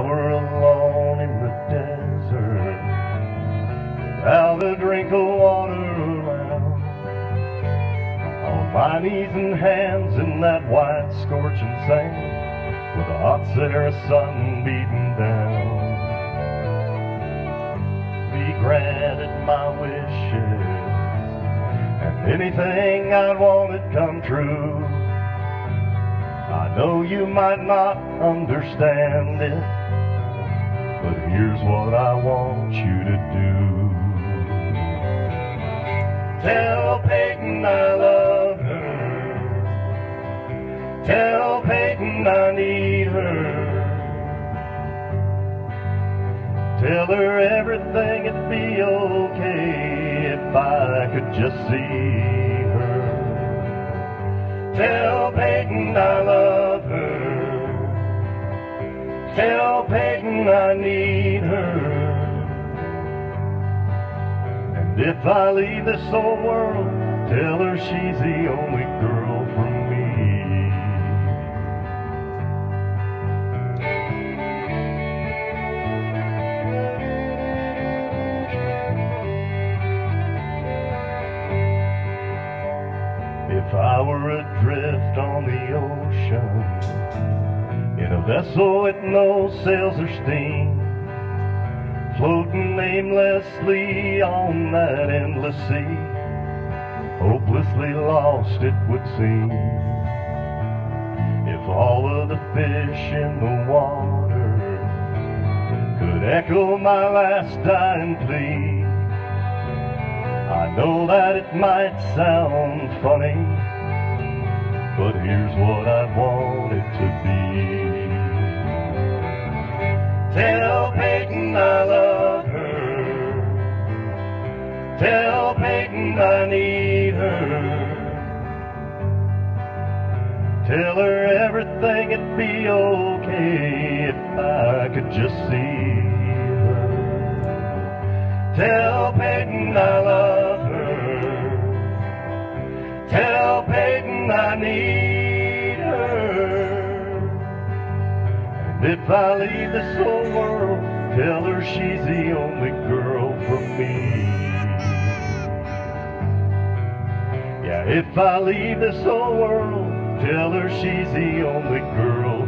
I were alone in the desert. Without a drink of water around On my knees and hands in that white scorching sand With the hot Sahara sun beating down. Be granted my wishes And anything I'd wanted come true. I know you might not understand it but here's what I want you to do. Tell Peyton I love her. Tell Peyton I need her. Tell her everything would be okay if I could just see her. Tell Peyton I love her. Tell Peyton I need her. And if I leave this old world, tell her she's the only girl for me. If I were adrift on the ocean in a vessel with no sails or steam, floating aimlessly on that endless sea, hopelessly lost it would seem. If all of the fish in the water could echo my last dying plea, I know that it might sound funny, but here's what I want I need her. Tell her everything'd be okay if I could just see her. Tell Peyton I love her. Tell Peyton I need her. If I leave this whole world, tell her she's the only girl for me. If I leave this whole world, tell her she's the only girl